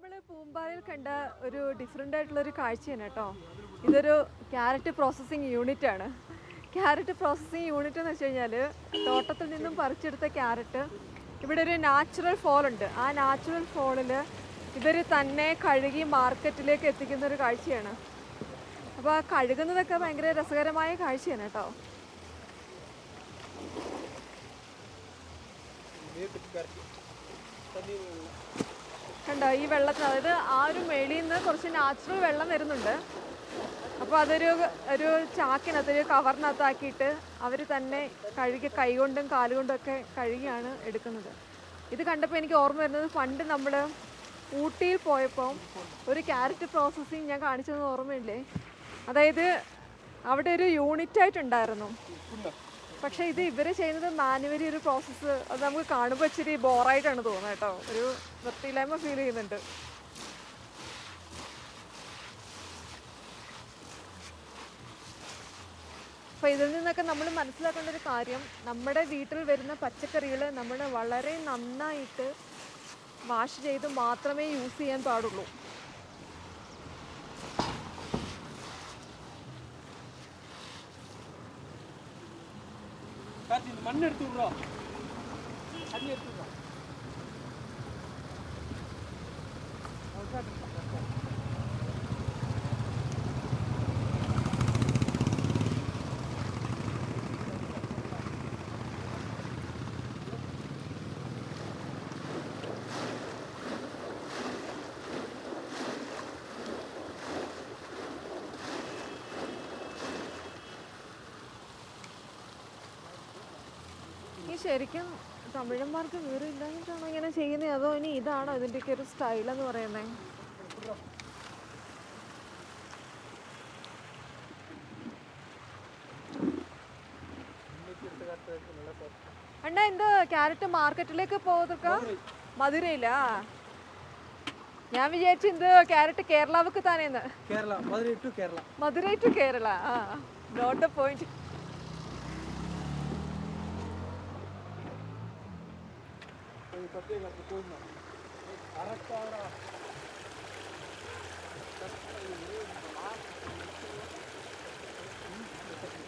നമ്മൾ പൂമ്പാറയിൽ കണ്ട ഒരു ഡിഫറെന്റ് ആയിട്ടുള്ള ഒരു കാഴ്ചയാണ് കേട്ടോ. ഇതൊരു ക്യാരറ്റ് പ്രോസസ്സിങ് യൂണിറ്റ് ആണ്. ക്യാരറ്റ് പ്രോസസ്സിങ് യൂണിറ്റ് എന്ന് വെച്ച് കഴിഞ്ഞാൽ തോട്ടത്തിൽ നിന്നും പറിച്ചെടുത്ത ക്യാരറ്റ് ഇവിടെ ഒരു നാച്ചുറൽ ഫോൾ ഉണ്ട്. ആ നാച്ചുറൽ ഫോളിൽ ഇവർ തന്നെ കഴുകി മാർക്കറ്റിലേക്ക് എത്തിക്കുന്ന ഒരു കാഴ്ചയാണ്. അപ്പോൾ ആ കഴുകുന്നതൊക്കെ ഭയങ്കര രസകരമായ കാഴ്ചയാണ് കേട്ടോ. കണ്ടോ ഈ വെള്ളത്തിന് അതായത് ആ ഒരു മേളിൽ നിന്ന് കുറച്ച് നാച്ചുറൽ വെള്ളം വരുന്നുണ്ട്. അപ്പോൾ അതൊരു ഒരു ചാക്കിനകത്ത് ഒരു കവറിനകത്താക്കിയിട്ട് അവർ തന്നെ കഴുകി കൈകൊണ്ടും കാലുകൊണ്ടും ഒക്കെ കഴുകിയാണ് എടുക്കുന്നത്. ഇത് കണ്ടപ്പോൾ എനിക്ക് ഓർമ്മ വരുന്നത് പണ്ട് നമ്മൾ ഊട്ടിയിൽ പോയപ്പോൾ ഒരു ക്യാരറ്റ് പ്രോസസ്സിങ് ഞാൻ കാണിച്ചതെന്ന് ഓർമ്മയില്ലേ? അതായത് അവിടെ ഒരു യൂണിറ്റ് ആയിട്ടുണ്ടായിരുന്നു പക്ഷേ ഇത് ഇവർ ചെയ്യുന്നത് മാനുവലി ഒരു പ്രോസസ്സ് അത് നമുക്ക് കാണുമ്പോൾ ഇച്ചിരി ബോറായിട്ടാണ് തോന്നുന്നത് കേട്ടോ. ഒരു വൃത്തിയില്ലായ്മ ഫീൽ ചെയ്യുന്നുണ്ട്. അപ്പോൾ ഇതിൽ നിന്നൊക്കെ നമ്മൾ മനസ്സിലാക്കേണ്ട ഒരു കാര്യം നമ്മുടെ വീട്ടിൽ വരുന്ന പച്ചക്കറികൾ നമ്മൾ വളരെ നന്നായിട്ട് വാഷ് ചെയ്ത് മാത്രമേ യൂസ് ചെയ്യാൻ പാടുള്ളൂ. கார்த்தி இந்த மண் எடுத்து விட்றோம் தண்ணி எடுத்து விட்றோம் ഈ ശരിക്കും തമിഴന്മാർക്ക് വിവരമില്ലാഞ്ഞിട്ടാണോ ഇങ്ങനെ ചെയ്യുന്നത് അതോ ഇനി ഇതാണോ ഇതിന്റെയൊക്കെ ഒരു സ്റ്റൈൽ എന്ന് പറയുന്നത് അണ്ണാ എന്ത് ക്യാരറ്റ് മാർക്കറ്റിലേക്ക് പോകുക മധുരയില്ല ഞാൻ വിചാരിച്ചു എന്ത് ക്യാരറ്റ് കേരളാവക്ക് താനേന്ന്. കേരള മധുരൈ ടു കേരള. മധുരൈ ടു കേരള ആ. ഡോട്ട് പോയിന്റ്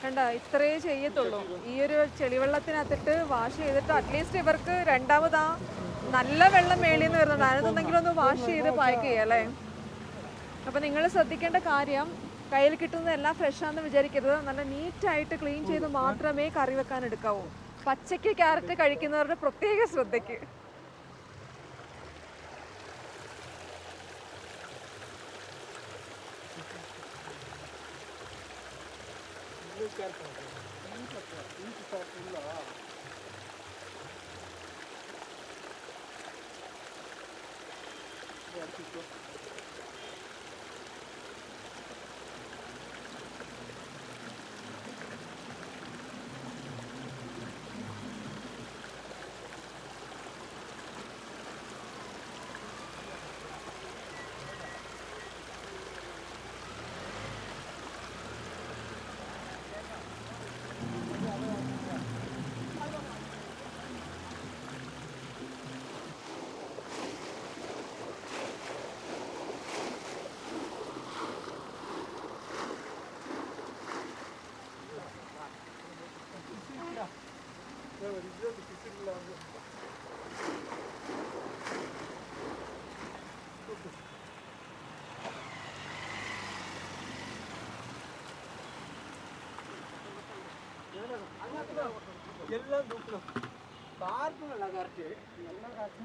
കണ്ട ഇത്രേ ചെയ്യത്തുള്ളൂ. ഈ ഒരു ചെളിവെള്ളത്തിനകത്തിട്ട് വാഷ് ചെയ്തിട്ട് അറ്റ്ലീസ്റ്റ് ഇവർക്ക് രണ്ടാമതാ നല്ല വെള്ളം മേളിൽ നിന്ന് വരുന്നുണ്ട്. ഒന്ന് വാഷ് ചെയ്ത് പാക്ക് ചെയ്യാം അല്ലേ? അപ്പൊ നിങ്ങൾ ശ്രദ്ധിക്കേണ്ട കാര്യം കയ്യിൽ കിട്ടുന്നതെല്ലാം ഫ്രഷ് ആണെന്ന് വിചാരിക്കരുത്. നല്ല നീറ്റായിട്ട് ക്ലീൻ ചെയ്ത് മാത്രമേ കറി വെക്കാൻ എടുക്കാവൂ. പച്ചയ്ക്ക് ക്യാരറ്റ് കഴിക്കുന്നവരുടെ പ്രത്യേക ശ്രദ്ധയ്ക്ക്. எல்லாம் தூக்கணும். பார்க்கும் நல்லா இருக்கு நல்லா காசு